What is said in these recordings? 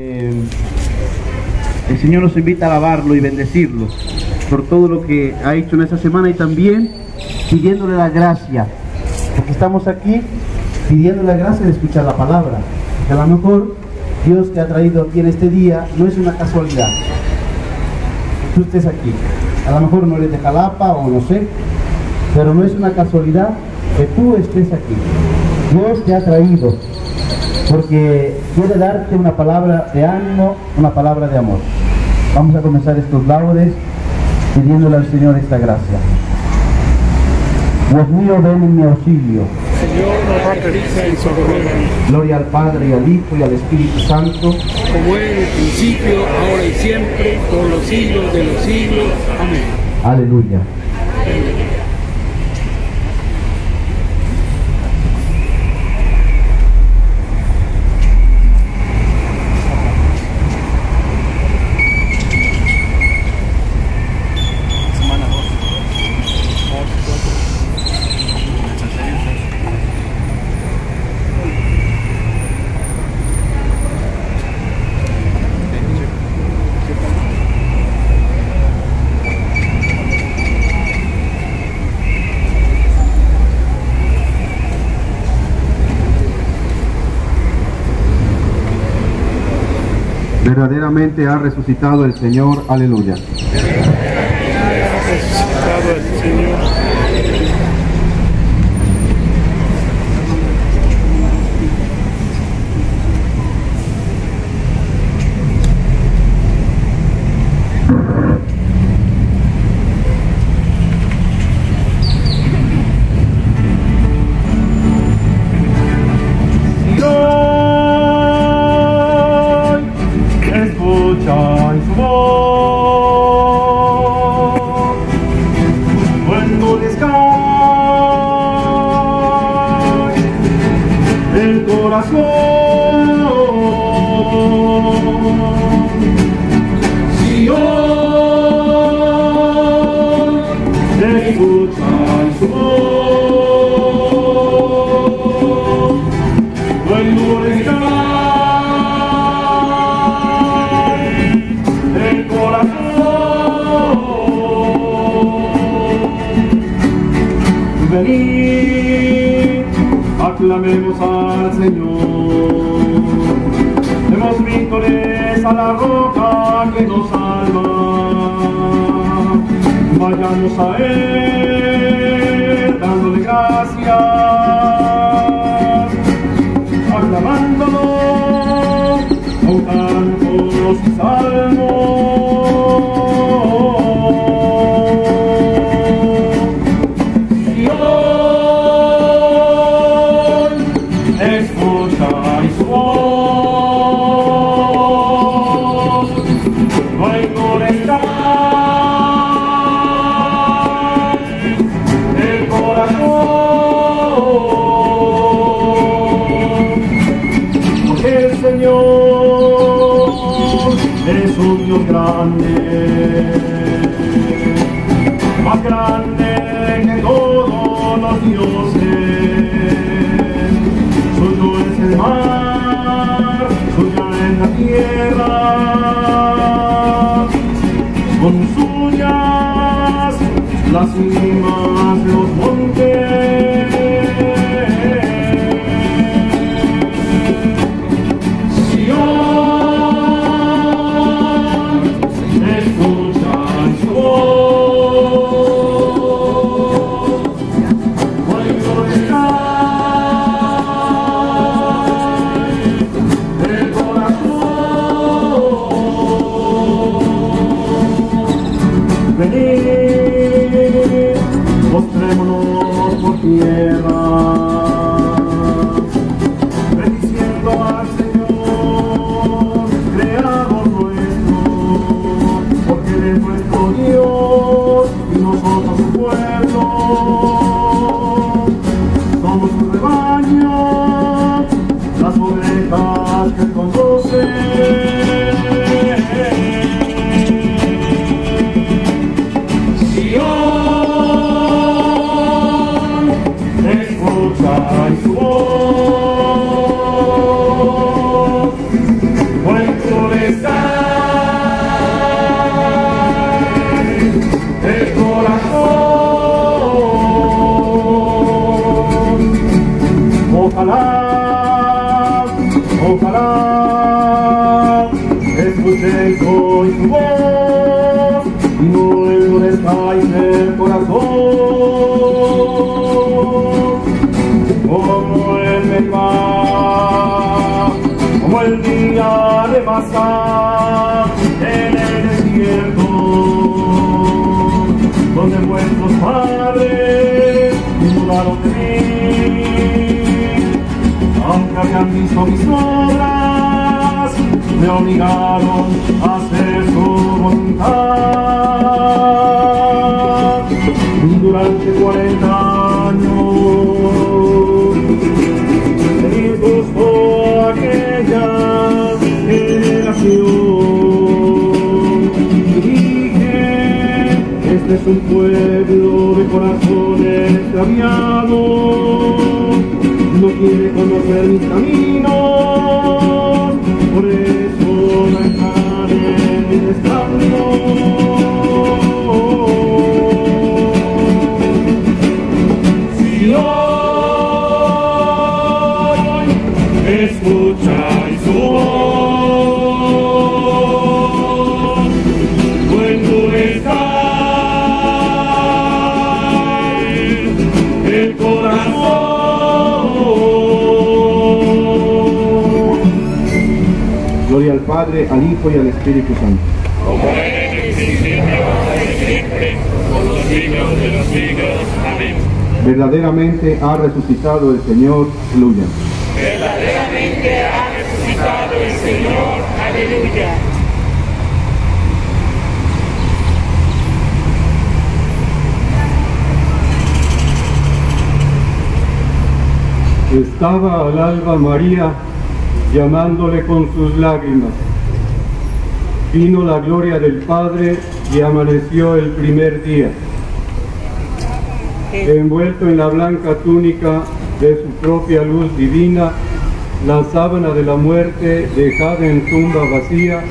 El Señor nos invita a alabarlo y bendecirlo por todo lo que ha hecho en esta semana y también pidiéndole la gracia, porque estamos aquí pidiéndole la gracia de escuchar la palabra. Que a lo mejor Dios te ha traído aquí en este día no es una casualidad. Tú estés aquí. A lo mejor no eres de Jalapa o no sé, pero no es una casualidad que tú estés aquí. Dios te ha traído porque quiere darte una palabra de ánimo, una palabra de amor. Vamos a comenzar estos laudes pidiéndole al Señor esta gracia. Dios mío, ven en mi auxilio. Señor, caracteriza y Gloria al Padre, y al Hijo, y al Espíritu Santo. como en el principio, ahora y siempre, por los siglos de los siglos. Amén. Aleluya. Verdaderamente ha resucitado el Señor. Aleluya. Ha resucitado el que nos salva. Vayamos a Él dándole gracias el Señor es un Dios grande, más grande que todos los dioses. Suyo es el mar, suya es la tierra, con suyas las cimas, los montes. escuchen hoy su voz y no les endurezcáis el corazón. Como el Meribá, como el día de Masá, en el desierto, donde vuestros padres dudaron de mí, aunque habían visto mis obras, me obligaron a hacer su voluntad durante 40 años. Me gustó aquella generación y dije, este es un pueblo de corazones extraviados, no quiere conocer mis caminos, escucháis su voz, no endurezcáis el corazón. Gloria al Padre, al Hijo y al Espíritu Santo. como en el principio, y siempre, por los siglos de los siglos. Amén. Verdaderamente ha resucitado el Señor. Aleluya. El Señor. Aleluya. Estaba al alba María llamándole con sus lágrimas. Vino la gloria del Padre y amaneció el primer día. Envuelto en la blanca túnica de su propia luz divina, la sábana de la muerte dejada en tumba vacía,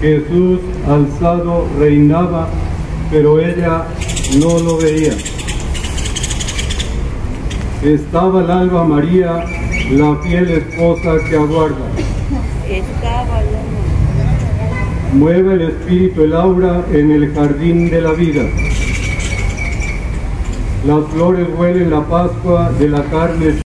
Jesús alzado reinaba, pero ella no lo veía. Estaba al alba María, la fiel esposa que aguarda. Estaba Mueve el espíritu el aura en el jardín de la vida. Las flores huelen la Pascua de la carne